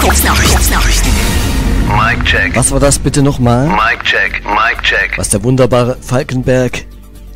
Kurznachrichten. Mic check. Was war das bitte nochmal? Mic check. Mic check. Was der wunderbare Falkenberg,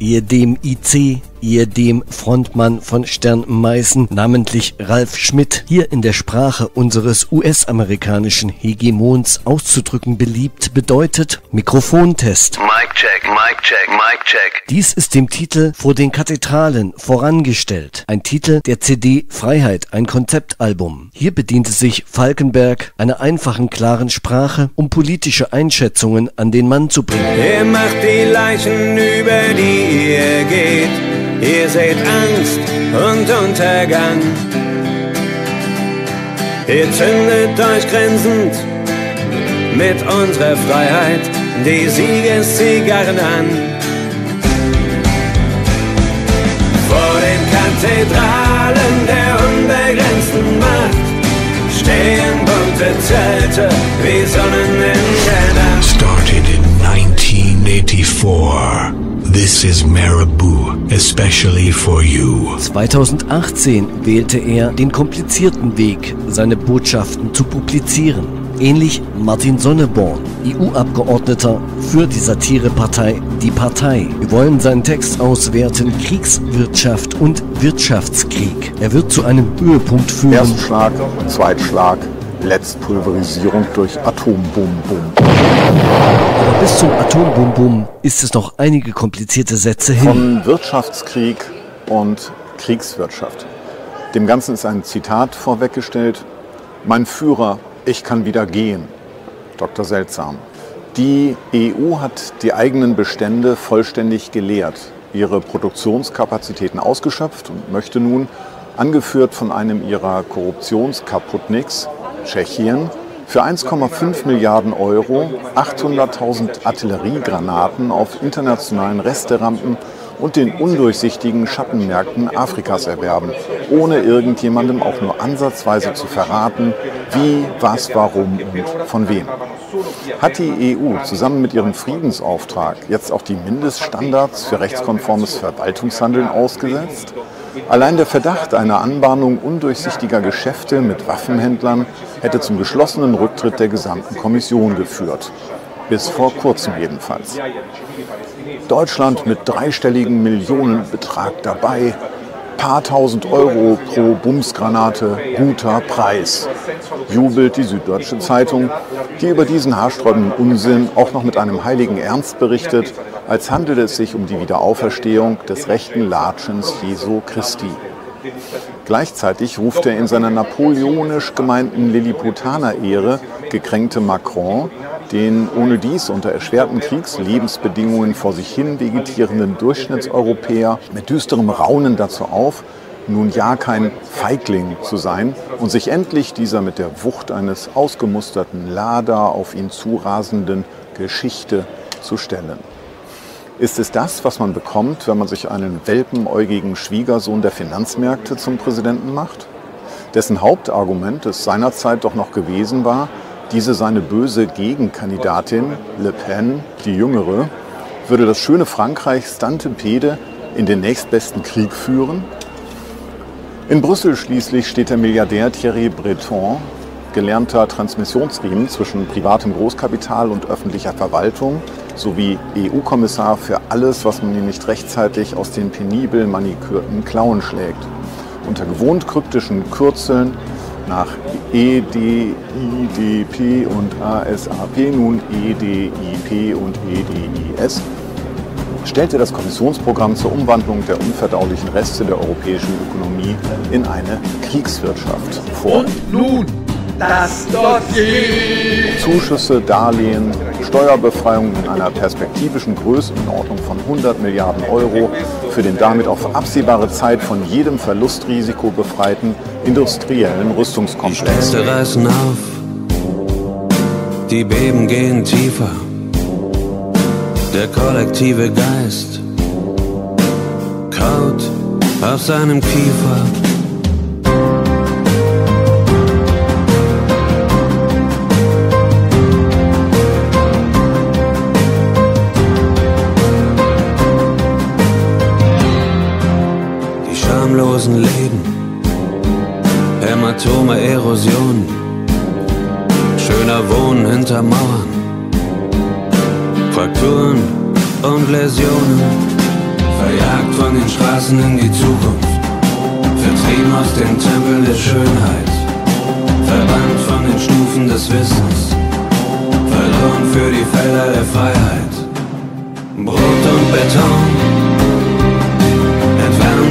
ehedem IC, ehedem Frontmann von Stern Meißen, namentlich Ralf Schmidt, hier in der Sprache unseres US-amerikanischen Hegemons auszudrücken beliebt, bedeutet Mikrofontest. Mic check. Mic check. Mic check. Dies ist dem Titel Vor den Kathedralen vorangestellt. Ein Titel der CD Freiheit, ein Konzeptalbum. Hier bediente sich Falkenberg einer einfachen, klaren Sprache, um politische Einschätzungen an den Mann zu bringen. Ihr macht die Leichen, über die ihr geht. Ihr seht Angst und Untergang. Ihr zündet euch grenzend mit unserer Freiheit die Siegeszigarren an. Vor den Kathedralen der unbegrenzten Macht stehen bunte Zelte wie Sonnen in der Nacht. started in 1984. This is Marabou, especially for you. 2018 wählte er den komplizierten Weg, seine Botschaften zu publizieren. Ähnlich Martin Sonneborn, EU-Abgeordneter für die Satirepartei Die Partei. Wir wollen seinen Text auswerten, Kriegswirtschaft und Wirtschaftskrieg. Er wird zu einem Höhepunkt führen. Erstschlag, Zweitschlag, Letztpulverisierung durch Atombumbum. Aber bis zum Atombumbum ist es noch einige komplizierte Sätze hin. Von Wirtschaftskrieg und Kriegswirtschaft. Dem Ganzen ist ein Zitat vorweggestellt. Mein Führer, ich kann wieder gehen. Dr. Seltsam. Die EU hat die eigenen Bestände vollständig geleert, ihre Produktionskapazitäten ausgeschöpft und möchte nun, angeführt von einem ihrer Korruptionskaputniks, Tschechien, für 1,5 Milliarden Euro 800.000 Artilleriegranaten auf internationalen Resterampen und den undurchsichtigen Schattenmärkten Afrikas erwerben, ohne irgendjemandem auch nur ansatzweise zu verraten, wie, was, warum und von wem. Hat die EU zusammen mit ihrem Friedensauftrag jetzt auch die Mindeststandards für rechtskonformes Verwaltungshandeln ausgesetzt? Allein der Verdacht einer Anbahnung undurchsichtiger Geschäfte mit Waffenhändlern hätte zum geschlossenen Rücktritt der gesamten Kommission geführt. Bis vor kurzem jedenfalls. Deutschland mit dreistelligen Millionenbetrag dabei. Paar tausend Euro pro Bumsgranate, guter Preis. Jubelt die Süddeutsche Zeitung, die über diesen haarsträubenden Unsinn auch noch mit einem heiligen Ernst berichtet, als handele es sich um die Wiederauferstehung des rechten Latschens Jesu Christi. Gleichzeitig ruft der in seiner napoleonisch gemeinten Lilliputaner-Ehre gekränkte Macron den ohne dies unter erschwerten Kriegslebensbedingungen vor sich hin vegetierenden Durchschnittseuropäer mit düsterem Raunen dazu auf, nun ja kein Feigling zu sein und sich endlich dieser mit der Wucht eines ausgemusterten Lada auf ihn zurasenden Geschichte zu stellen. Ist es das, was man bekommt, wenn man sich einen welpenäugigen Schwiegersohn der Finanzmärkte zum Präsidenten macht? Dessen Hauptargument es seinerzeit doch noch gewesen war, diese seine böse Gegenkandidatin Le Pen, die jüngere, würde das schöne Frankreich Stantepede in den nächstbesten Krieg führen? In Brüssel schließlich steht der Milliardär Thierry Breton, gelernter Transmissionsriemen zwischen privatem Großkapital und öffentlicher Verwaltung, sowie EU-Kommissar für alles, was man ihm nicht rechtzeitig aus den penibel manikürten Klauen schlägt. Unter gewohnt kryptischen Kürzeln nach ED, IDP und ASAP nun EDIP und EDIS stellte das Kommissionsprogramm zur Umwandlung der unverdaulichen Reste der europäischen Ökonomie in eine Kriegswirtschaft vor. Nun, das Dossier. Zuschüsse, Darlehen, Steuerbefreiung in einer perspektivischen Größenordnung von 100 Milliarden Euro für den damit auf absehbare Zeit von jedem Verlustrisiko befreiten industriellen Rüstungskomplex. Städte reißen auf, die Beben gehen tiefer. Der kollektive Geist kaut auf seinem Kiefer. Die schamlosen Läden Hämatome, Erosion, schöner Wohnen hinter Mauern, Frakturen und Läsionen, verjagt von den Straßen in die Zukunft, vertrieben aus den Tempeln der Schönheit, verbannt von den Stufen des Wissens, verloren für die Felder der Freiheit, Brot und Beton,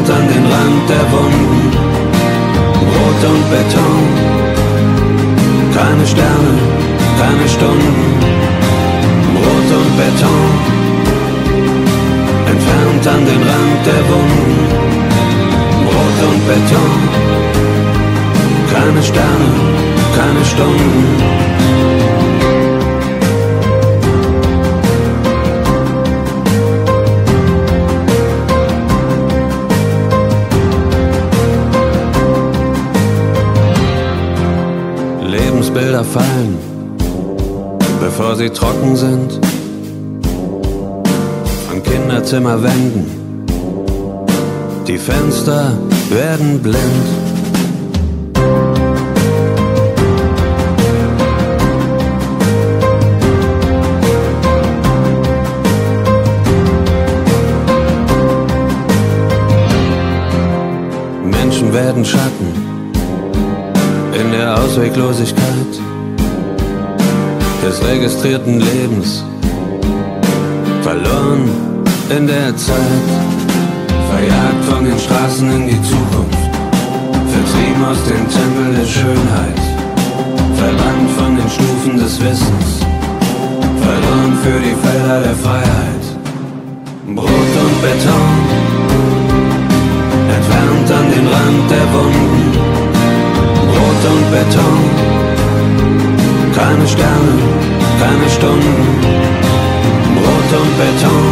entfernt an den Rand der Wunden. Brot und Beton. Keine Sterne, keine Stunden. Brot und Beton. Entfernt an den Rand der Wunden. Brot und Beton. Keine Sterne, keine Stunden. Lebensbilder fallen, bevor sie trocken sind. An Kinderzimmerwänden, die Fenster werden blind. Menschen werden Schatten in der Ausweglosigkeit des registrierten Lebens. Verloren in der Zeit, verjagt von den Straßen in die Zukunft, vertrieben aus dem Tempel der Schönheit, verbannt von den Stufen des Wissens, verloren für die Felder der Freiheit. Brot und Beton, entfernt an den Rand der Wunden. Brot und Beton. Keine Sterne, keine Stunden. Brot und Beton.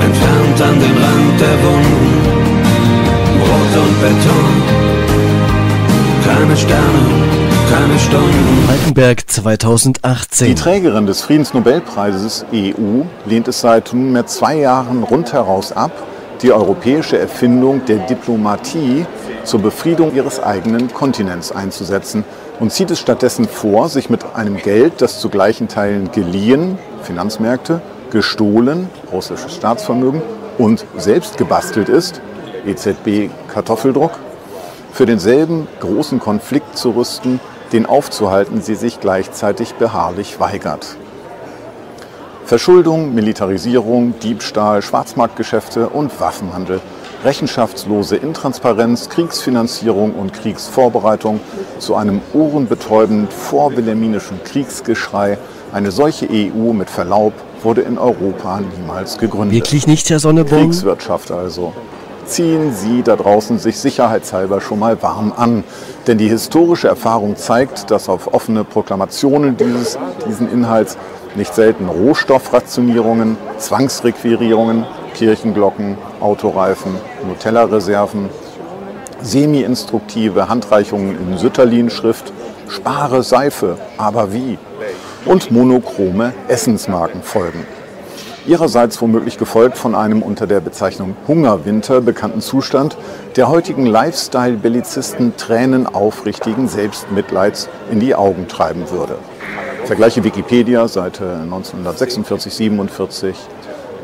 Entfernt an den Rand der Wunden. Brot und Beton. Keine Sterne, keine Stunden. Falkenberg 2018. Die Trägerin des Friedensnobelpreises EU lehnt es seit nunmehr zwei Jahren rundheraus ab, die europäische Erfindung der Diplomatie zur Befriedung ihres eigenen Kontinents einzusetzen und zieht es stattdessen vor, sich mit einem Geld, das zu gleichen Teilen geliehen, Finanzmärkte, gestohlen, russisches Staatsvermögen und selbst gebastelt ist, EZB Kartoffeldruck, für denselben großen Konflikt zu rüsten, den aufzuhalten sie sich gleichzeitig beharrlich weigert. Verschuldung, Militarisierung, Diebstahl, Schwarzmarktgeschäfte und Waffenhandel, rechenschaftslose Intransparenz, Kriegsfinanzierung und Kriegsvorbereitung zu einem ohrenbetäubend vorwilhelminischen Kriegsgeschrei. Eine solche EU mit Verlaub wurde in Europa niemals gegründet. Wirklich nicht, Herr Sonneborn? Kriegswirtschaft also. Ziehen Sie da draußen sich sicherheitshalber schon mal warm an. Denn die historische Erfahrung zeigt, dass auf offene Proklamationen dieses, diesen Inhalts nicht selten Rohstoffrationierungen, Zwangsrequirierungen, Kirchenglocken, Autoreifen, Nutella-Reserven, semi-instruktive Handreichungen in Sütterlin-Schrift, spare Seife, aber wie? Und monochrome Essensmarken folgen. Ihrerseits womöglich gefolgt von einem unter der Bezeichnung Hungerwinter bekannten Zustand, der heutigen Lifestyle-Bellizisten Tränen aufrichtigen Selbstmitleids in die Augen treiben würde. Vergleiche Wikipedia, Seite 1946, 47,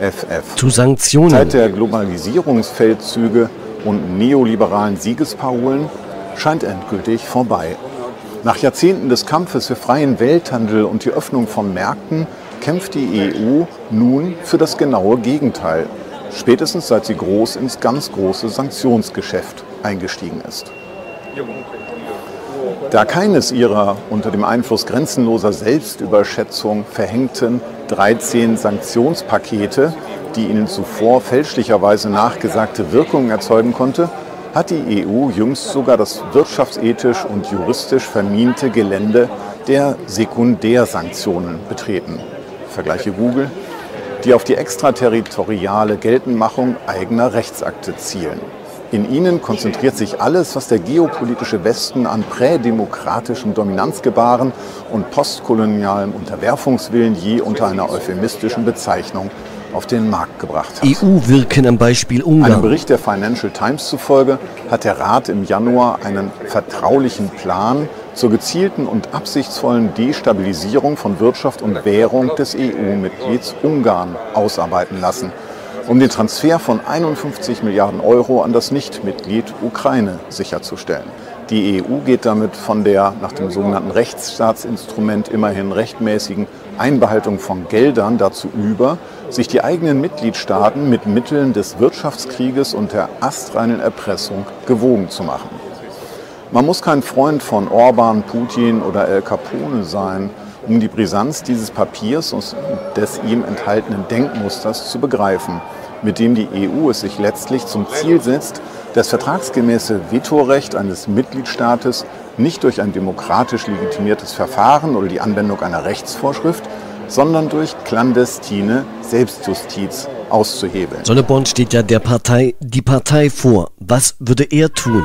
FF. Zu Sanktionen. Zeit der Globalisierungsfeldzüge und neoliberalen Siegesparolen scheint endgültig vorbei. Nach Jahrzehnten des Kampfes für freien Welthandel und die Öffnung von Märkten kämpft die EU nun für das genaue Gegenteil, spätestens seit sie groß ins ganz große Sanktionsgeschäft eingestiegen ist. Da keines ihrer unter dem Einfluss grenzenloser Selbstüberschätzung verhängten 13 Sanktionspakete, die ihnen zuvor fälschlicherweise nachgesagte Wirkungen erzeugen konnte, hat die EU jüngst sogar das wirtschaftsethisch und juristisch vermiente Gelände der Sekundärsanktionen betreten. Vergleiche Google, die auf die extraterritoriale Geltendmachung eigener Rechtsakte zielen. In ihnen konzentriert sich alles, was der geopolitische Westen an prädemokratischem Dominanzgebaren und postkolonialem Unterwerfungswillen je unter einer euphemistischen Bezeichnung auf den Markt gebracht hat. EU-Wirken am Beispiel Einem Ungarn. Bericht der Financial Times zufolge hat der Rat im Januar einen vertraulichen Plan zur gezielten und absichtsvollen Destabilisierung von Wirtschaft und Währung des EU-Mitglieds Ungarn ausarbeiten lassen, um den Transfer von 51 Milliarden Euro an das Nichtmitglied Ukraine sicherzustellen. Die EU geht damit von der nach dem sogenannten Rechtsstaatsinstrument immerhin rechtmäßigen Einbehaltung von Geldern dazu über, sich die eigenen Mitgliedstaaten mit Mitteln des Wirtschaftskrieges und der astreinen Erpressung gewogen zu machen. Man muss kein Freund von Orban, Putin oder El Capone sein, um die Brisanz dieses Papiers und des ihm enthaltenen Denkmusters zu begreifen, mit dem die EU es sich letztlich zum Ziel setzt, das vertragsgemäße Vetorecht eines Mitgliedstaates nicht durch ein demokratisch legitimiertes Verfahren oder die Anwendung einer Rechtsvorschrift, sondern durch clandestine Selbstjustiz auszuhebeln. Sonneborn steht ja der Partei die Partei vor. Was würde er tun?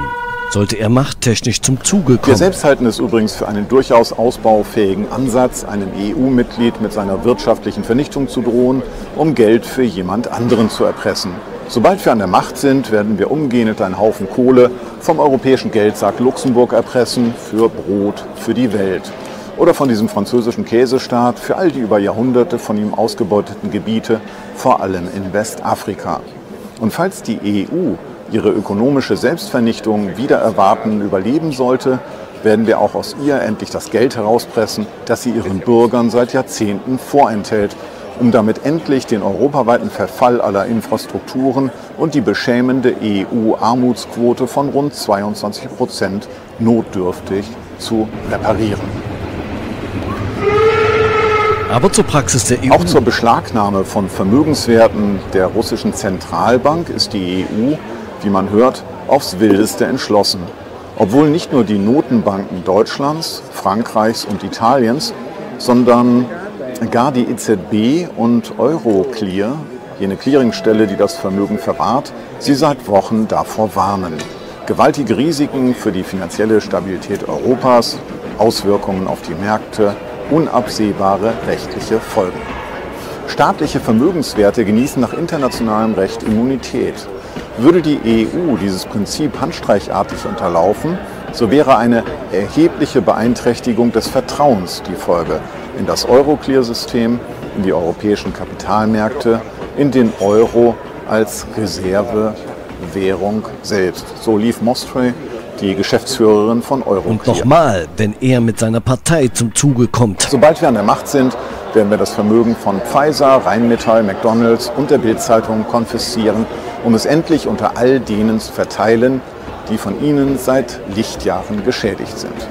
Sollte er machttechnisch zum Zuge Wir kommen? selbst halten es übrigens für einen durchaus ausbaufähigen Ansatz, einem EU-Mitglied mit seiner wirtschaftlichen Vernichtung zu drohen, um Geld für jemand anderen zu erpressen. Sobald wir an der Macht sind, werden wir umgehend einen Haufen Kohle vom europäischen Geldsack Luxemburg erpressen für Brot für die Welt. Oder von diesem französischen Käsestaat für all die über Jahrhunderte von ihm ausgebeuteten Gebiete, vor allem in Westafrika. Und falls die EU ihre ökonomische Selbstvernichtung wieder erwarten überleben sollte, werden wir auch aus ihr endlich das Geld herauspressen, das sie ihren Bürgern seit Jahrzehnten vorenthält, um damit endlich den europaweiten Verfall aller Infrastrukturen und die beschämende EU-Armutsquote von rund 22 Prozent notdürftig zu reparieren. Aber zur Praxis der EU. Auch zur Beschlagnahme von Vermögenswerten der russischen Zentralbank ist die EU, wie man hört, aufs Wildeste entschlossen. Obwohl nicht nur die Notenbanken Deutschlands, Frankreichs und Italiens, sondern gar die EZB und Euroclear, jene Clearingstelle, die das Vermögen verwahrt, sie seit Wochen davor warnen. Gewaltige Risiken für die finanzielle Stabilität Europas, Auswirkungen auf die Märkte, unabsehbare rechtliche Folgen. Staatliche Vermögenswerte genießen nach internationalem Recht Immunität. Würde die EU dieses Prinzip handstreichartig unterlaufen, so wäre eine erhebliche Beeinträchtigung des Vertrauens die Folge in das Euroclear-System, in die europäischen Kapitalmärkte, in den Euro als Reservewährung selbst. So lief Mostray, die Geschäftsführerin von Euroclear. Und nochmal, wenn er mit seiner Partei zum Zuge kommt. Sobald wir an der Macht sind, werden wir das Vermögen von Pfizer, Rheinmetall, McDonalds und der Bild-Zeitung konfiszieren, um es endlich unter all denen zu verteilen, die von ihnen seit Lichtjahren geschädigt sind.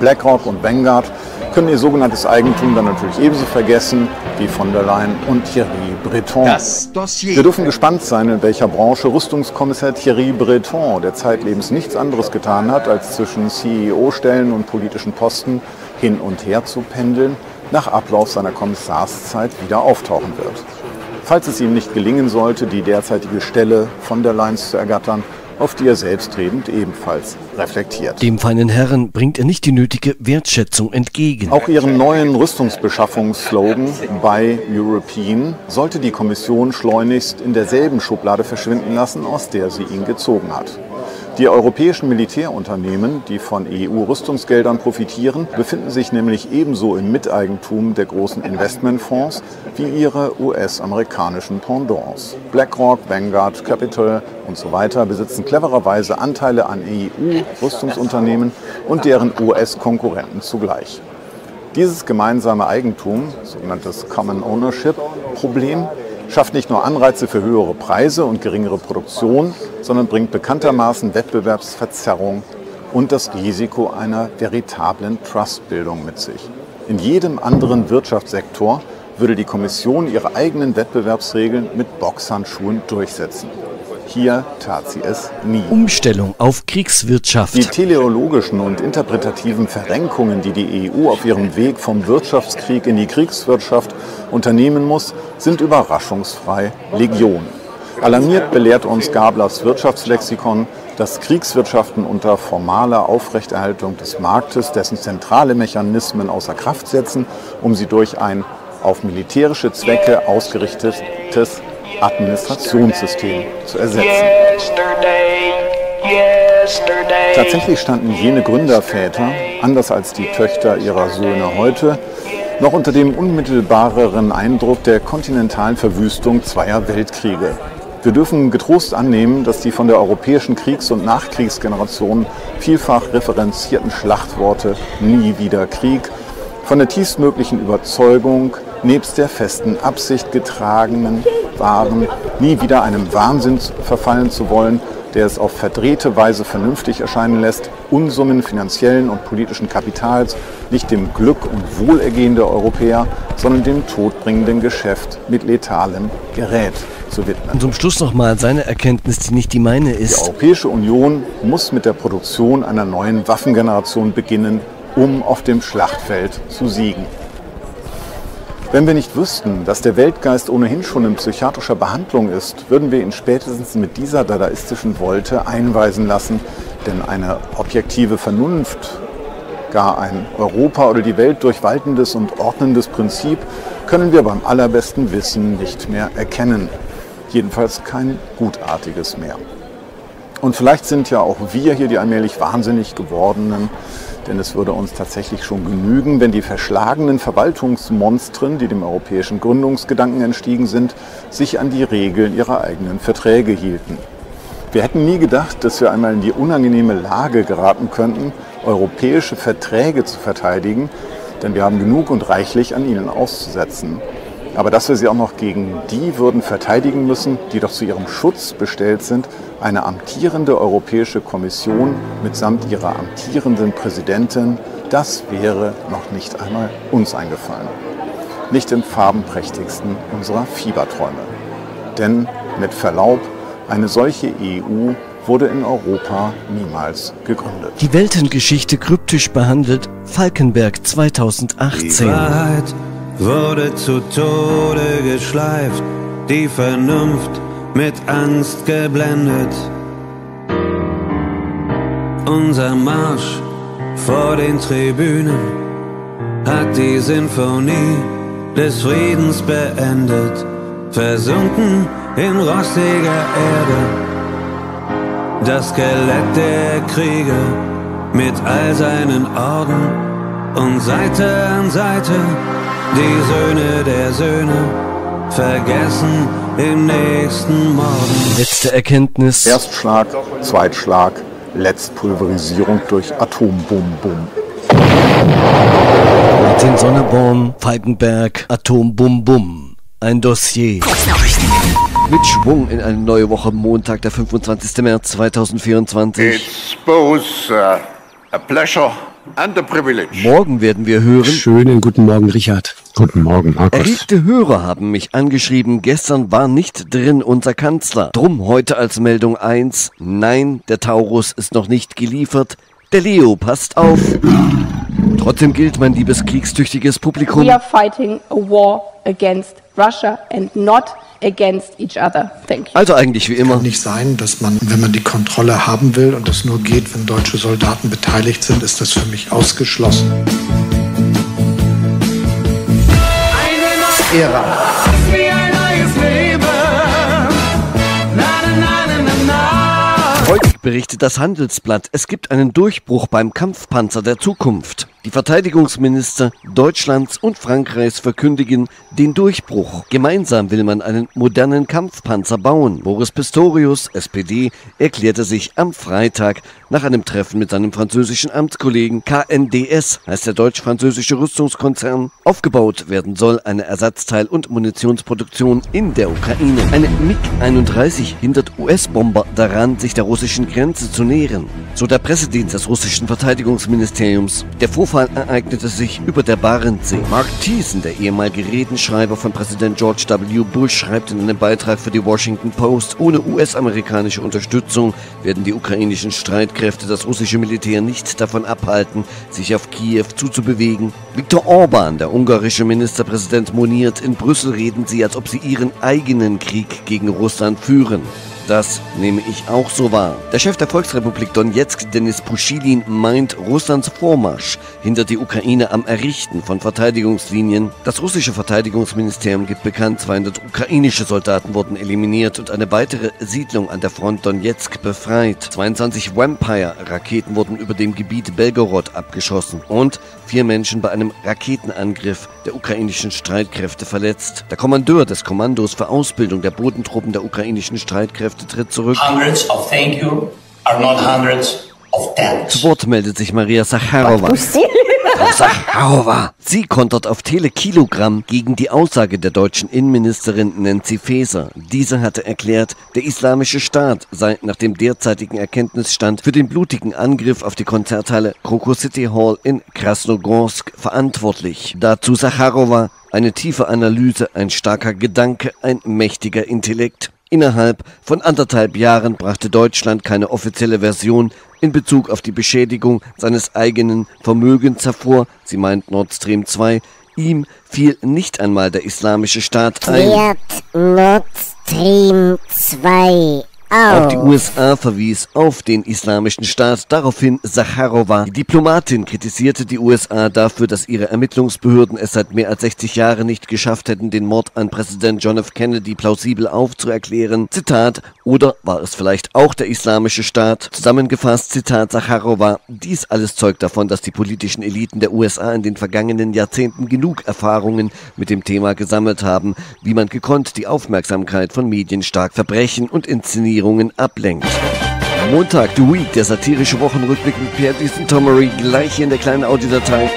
BlackRock und Vanguard können ihr sogenanntes Eigentum dann natürlich ebenso vergessen wie von der Leyen und Thierry Breton. Das Dossier. Wir dürfen gespannt sein, in welcher Branche Rüstungskommissar Thierry Breton, der zeitlebens nichts anderes getan hat, als zwischen CEO-Stellen und politischen Posten hin und her zu pendeln, nach Ablauf seiner Kommissarszeit wieder auftauchen wird. Falls es ihm nicht gelingen sollte, die derzeitige Stelle von der Leyen zu ergattern, auf die er selbstredend ebenfalls reflektiert. Dem feinen Herren bringt er nicht die nötige Wertschätzung entgegen. Auch ihren neuen Rüstungsbeschaffungsslogan Buy European sollte die Kommission schleunigst in derselben Schublade verschwinden lassen, aus der sie ihn gezogen hat. Die europäischen Militärunternehmen, die von EU-Rüstungsgeldern profitieren, befinden sich nämlich ebenso im Miteigentum der großen Investmentfonds wie ihre US-amerikanischen Pendants. BlackRock, Vanguard, Capital und so weiter besitzen clevererweise Anteile an EU-Rüstungsunternehmen und deren US-Konkurrenten zugleich. Dieses gemeinsame Eigentum, sogenanntes Common Ownership Problem, schafft nicht nur Anreize für höhere Preise und geringere Produktion, sondern bringt bekanntermaßen Wettbewerbsverzerrung und das Risiko einer veritablen Trustbildung mit sich. In jedem anderen Wirtschaftssektor würde die Kommission ihre eigenen Wettbewerbsregeln mit Boxhandschuhen durchsetzen. Hier tat sie es nie. Umstellung auf Kriegswirtschaft. Die teleologischen und interpretativen Verrenkungen, die die EU auf ihrem Weg vom Wirtschaftskrieg in die Kriegswirtschaft unternehmen muss, sind überraschungsfrei Legion. Alarmiert belehrt uns Gablers Wirtschaftslexikon, dass Kriegswirtschaften unter formaler Aufrechterhaltung des Marktes dessen zentrale Mechanismen außer Kraft setzen, um sie durch ein auf militärische Zwecke ausgerichtetes Administrationssystem zu ersetzen. Tatsächlich standen jene Gründerväter, anders als die Töchter ihrer Söhne heute, noch unter dem unmittelbareren Eindruck der kontinentalen Verwüstung zweier Weltkriege. Wir dürfen getrost annehmen, dass die von der europäischen Kriegs- und Nachkriegsgeneration vielfach referenzierten Schlachtworte nie wieder Krieg von der tiefstmöglichen Überzeugung nebst der festen Absicht getragenen waren, nie wieder einem Wahnsinn verfallen zu wollen, der es auf verdrehte Weise vernünftig erscheinen lässt, Unsummen finanziellen und politischen Kapitals nicht dem Glück und Wohlergehen der Europäer, sondern dem todbringenden Geschäft mit letalem Gerät zu widmen. Und zum Schluss nochmal seine Erkenntnis, die nicht die meine Die ist. Europäische Union muss mit der Produktion einer neuen Waffengeneration beginnen, um auf dem Schlachtfeld zu siegen. Wenn wir nicht wüssten, dass der Weltgeist ohnehin schon in psychiatrischer Behandlung ist, würden wir ihn spätestens mit dieser dadaistischen Wolte einweisen lassen, denn eine objektive Vernunft, gar ein Europa oder die Welt durchwaltendes und ordnendes Prinzip können wir beim allerbesten Wissen nicht mehr erkennen. Jedenfalls kein gutartiges mehr. Und vielleicht sind ja auch wir hier die allmählich wahnsinnig gewordenen, denn es würde uns tatsächlich schon genügen, wenn die verschlagenen Verwaltungsmonstren, die dem europäischen Gründungsgedanken entstiegen sind, sich an die Regeln ihrer eigenen Verträge hielten. Wir hätten nie gedacht, dass wir einmal in die unangenehme Lage geraten könnten, europäische Verträge zu verteidigen, denn wir haben genug und reichlich an ihnen auszusetzen. Aber dass wir sie auch noch gegen die würden verteidigen müssen, die doch zu ihrem Schutz bestellt sind, eine amtierende Europäische Kommission mitsamt ihrer amtierenden Präsidentin, das wäre noch nicht einmal uns eingefallen. Nicht im farbenprächtigsten unserer Fieberträume. Denn mit Verlaub, eine solche EU wurde in Europa niemals gegründet. Die Weltengeschichte kryptisch behandelt, Falkenberg Die 2018. Wurde zu Tode geschleift, die Vernunft mit Angst geblendet. Unser Marsch vor den Tribünen hat die Sinfonie des Friedens beendet, versunken in rostiger Erde. Das Skelett der Kriege mit all seinen Orden und Seite an Seite die Söhne der Söhne vergessen im nächsten Morgen. Letzte Erkenntnis. Erstschlag, Zweitschlag, Letztpulverisierung durch Atombumbum. Martin Sonneborn, Falkenberg, Atom Bum Bum. Ein Dossier. Mit Schwung in eine neue Woche, Montag, der 25. März 2024. It's both uh, a pleasure. Morgen werden wir hören, Schönen guten Morgen, Richard. Guten Morgen, Markus. erregte Hörer haben mich angeschrieben, gestern war nicht drin unser Kanzler. Drum heute als Meldung 1, nein, der Taurus ist noch nicht geliefert. Der Leo passt auf. Trotzdem gilt, mein liebes kriegstüchtiges Publikum, We are fighting a war against Russia and not against each other. Thank you. also eigentlich wie immer. nicht sein, dass man, wenn man die Kontrolle haben will und das nur geht, wenn deutsche Soldaten beteiligt sind, ist das für mich ausgeschlossen. Heute berichtet das Handelsblatt, es gibt einen Durchbruch beim Kampfpanzer der Zukunft. Die Verteidigungsminister Deutschlands und Frankreichs verkündigen den Durchbruch. Gemeinsam will man einen modernen Kampfpanzer bauen. Boris Pistorius, SPD, erklärte sich am Freitag nach einem Treffen mit seinem französischen Amtskollegen KNDS, heißt der deutsch-französische Rüstungskonzern. Aufgebaut werden soll eine Ersatzteil- und Munitionsproduktion in der Ukraine. Eine MiG-31 hindert US-Bomber daran, sich der russischen Grenze zu nähern. So der Pressedienst des russischen Verteidigungsministeriums. Der Vorfall ereignete sich über der Barentssee. Mark Thiessen, der ehemalige Redenschreiber von Präsident George W. Bush, schreibt in einem Beitrag für die Washington Post, ohne US-amerikanische Unterstützung werden die ukrainischen Streitkräfte das russische Militär nicht davon abhalten, sich auf Kiew zuzubewegen. Viktor Orban, der ungarische Ministerpräsident, moniert, in Brüssel reden sie, als ob sie ihren eigenen Krieg gegen Russland führen. Das nehme ich auch so wahr. Der Chef der Volksrepublik Donetsk, Denis Puschilin, meint, Russlands Vormarsch hinter die Ukraine am Errichten von Verteidigungslinien. Das russische Verteidigungsministerium gibt bekannt, 200 ukrainische Soldaten wurden eliminiert und eine weitere Siedlung an der Front Donetsk befreit. 22 Vampire-Raketen wurden über dem Gebiet Belgorod abgeschossen und vier Menschen bei einem Raketenangriff der ukrainischen Streitkräfte verletzt. Der Kommandeur des Kommandos für Ausbildung der Bodentruppen der ukrainischen Streitkräfte tritt zurück. Hundreds of thank you are not hundreds of thanks. Zu Wort meldet sich Maria Sacharova. Frau Sacharova. Sie kontert auf Telekilogramm gegen die Aussage der deutschen Innenministerin Nancy Faeser. Diese hatte erklärt, der Islamische Staat sei nach dem derzeitigen Erkenntnisstand für den blutigen Angriff auf die Konzerthalle Kroko City Hall in Krasnogorsk verantwortlich. Dazu Sacharova eine tiefe Analyse, ein starker Gedanke, ein mächtiger Intellekt. Innerhalb von anderthalb Jahren brachte Deutschland keine offizielle Version in Bezug auf die Beschädigung seines eigenen Vermögens hervor. Sie meint Nord Stream 2. Ihm fiel nicht einmal der islamische Staat ein. Klärt Nord Stream 2 auch die USA verwies auf den islamischen Staat. Daraufhin Sacharova, die Diplomatin, kritisierte die USA dafür, dass ihre Ermittlungsbehörden es seit mehr als 60 Jahren nicht geschafft hätten, den Mord an Präsident John F. Kennedy plausibel aufzuerklären. Zitat, oder war es vielleicht auch der islamische Staat? Zusammengefasst, Zitat Sacharova, dies alles zeugt davon, dass die politischen Eliten der USA in den vergangenen Jahrzehnten genug Erfahrungen mit dem Thema gesammelt haben, wie man gekonnt die Aufmerksamkeit von Medien stark verbrechen und inszenieren Inszenierungen ablenkt. Montag, The Week, der satirische Wochenrückblick mit Pierre Diesen Tomery, gleich hier in der kleinen Audiodatei.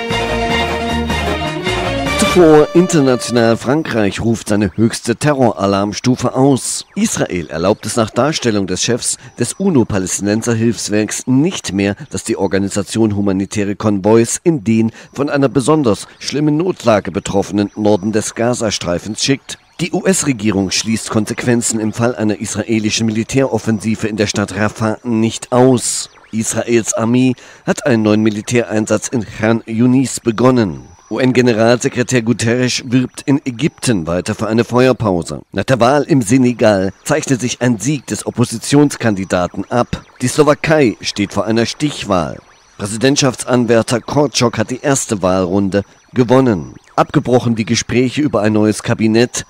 Zuvor international Frankreich ruft seine höchste Terroralarmstufe aus. Israel erlaubt es nach Darstellung des Chefs des UNO-Palästinenser-Hilfswerks nicht mehr, dass die Organisation humanitäre Konvois in den von einer besonders schlimmen Notlage betroffenen Norden des Gazastreifens schickt. Die US-Regierung schließt Konsequenzen im Fall einer israelischen Militäroffensive in der Stadt Rafah nicht aus. Israels Armee hat einen neuen Militäreinsatz in Khan Yunis begonnen. UN-Generalsekretär Guterres wirbt in Ägypten weiter für eine Feuerpause. Nach der Wahl im Senegal zeichnet sich ein Sieg des Oppositionskandidaten ab. Die Slowakei steht vor einer Stichwahl. Präsidentschaftsanwärter Korczok hat die erste Wahlrunde gewonnen. Abgebrochen die Gespräche über ein neues Kabinett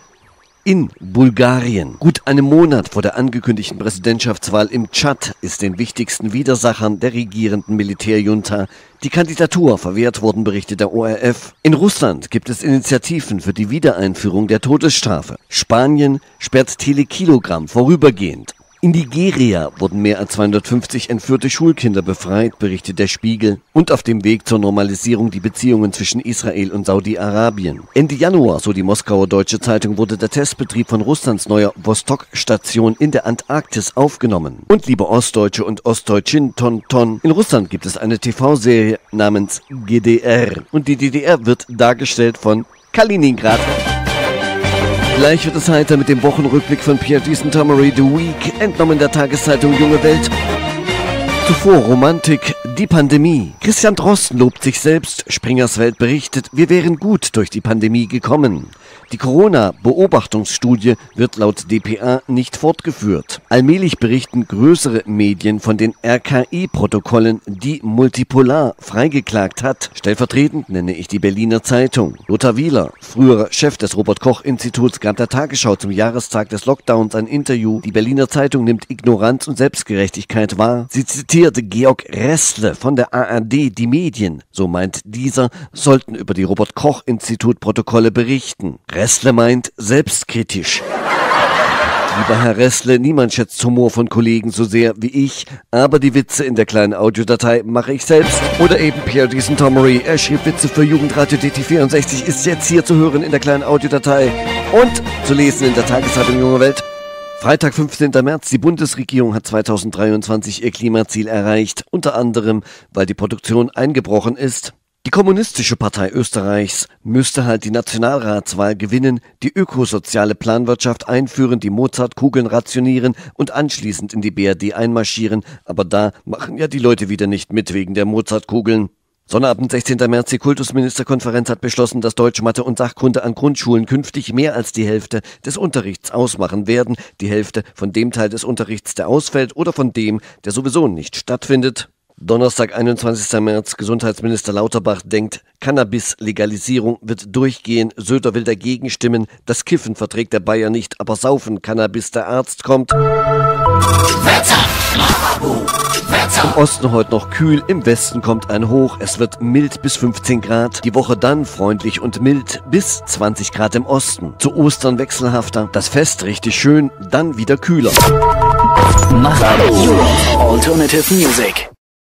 in Bulgarien. Gut einen Monat vor der angekündigten Präsidentschaftswahl im Tschad ist den wichtigsten Widersachern der regierenden Militärjunta die Kandidatur verwehrt worden, berichtet der ORF. In Russland gibt es Initiativen für die Wiedereinführung der Todesstrafe. Spanien sperrt Telekilogramm vorübergehend. In Nigeria wurden mehr als 250 entführte Schulkinder befreit, berichtet der Spiegel. Und auf dem Weg zur Normalisierung die Beziehungen zwischen Israel und Saudi-Arabien. Ende Januar, so die Moskauer Deutsche Zeitung, wurde der Testbetrieb von Russlands neuer Vostok-Station in der Antarktis aufgenommen. Und liebe Ostdeutsche und Ostdeutschen, Ton Ton, in Russland gibt es eine TV-Serie namens GDR. Und die DDR wird dargestellt von Kaliningrad. Gleich wird es heiter mit dem Wochenrückblick von Pierre Decent Tomery The Week, entnommen der Tageszeitung Junge Welt. Zuvor Romantik, die Pandemie. Christian Drosten lobt sich selbst, Springers Welt berichtet, wir wären gut durch die Pandemie gekommen. Die Corona-Beobachtungsstudie wird laut dpa nicht fortgeführt. Allmählich berichten größere Medien von den RKI-Protokollen, die Multipolar freigeklagt hat. Stellvertretend nenne ich die Berliner Zeitung. Lothar Wieler, früherer Chef des Robert-Koch-Instituts, gab der Tagesschau zum Jahrestag des Lockdowns ein Interview. Die Berliner Zeitung nimmt Ignoranz und Selbstgerechtigkeit wahr. Sie zitierte Georg Ressle von der ARD, die Medien, so meint dieser, sollten über die Robert-Koch-Institut-Protokolle berichten. Ressle meint selbstkritisch. Lieber Herr Ressle, niemand schätzt Humor von Kollegen so sehr wie ich, aber die Witze in der kleinen Audiodatei mache ich selbst. Oder eben Pierre Deason Tomery, er schrieb Witze für Jugendradio DT64, ist jetzt hier zu hören in der kleinen Audiodatei und zu lesen in der Tageszeitung Junge Welt. Freitag, 15. März. Die Bundesregierung hat 2023 ihr Klimaziel erreicht, unter anderem, weil die Produktion eingebrochen ist. Die Kommunistische Partei Österreichs müsste halt die Nationalratswahl gewinnen, die ökosoziale Planwirtschaft einführen, die Mozartkugeln rationieren und anschließend in die BRD einmarschieren, aber da machen ja die Leute wieder nicht mit wegen der Mozartkugeln. Sonnabend, 16. März, die Kultusministerkonferenz hat beschlossen, dass Deutsch, Mathe und Sachkunde an Grundschulen künftig mehr als die Hälfte des Unterrichts ausmachen werden. Die Hälfte von dem Teil des Unterrichts, der ausfällt oder von dem, der sowieso nicht stattfindet. Donnerstag, 21. März, Gesundheitsminister Lauterbach denkt, Cannabis-Legalisierung wird durchgehen. Söder will dagegen stimmen. Das Kiffen verträgt der Bayer nicht, aber Saufen Cannabis der Arzt kommt. Wetter. Im Osten heute noch kühl, im Westen kommt ein Hoch, es wird mild bis 15 Grad, die Woche dann freundlich und mild bis 20 Grad im Osten. Zu Ostern wechselhafter, das Fest richtig schön, dann wieder kühler. Mach Alternative Music.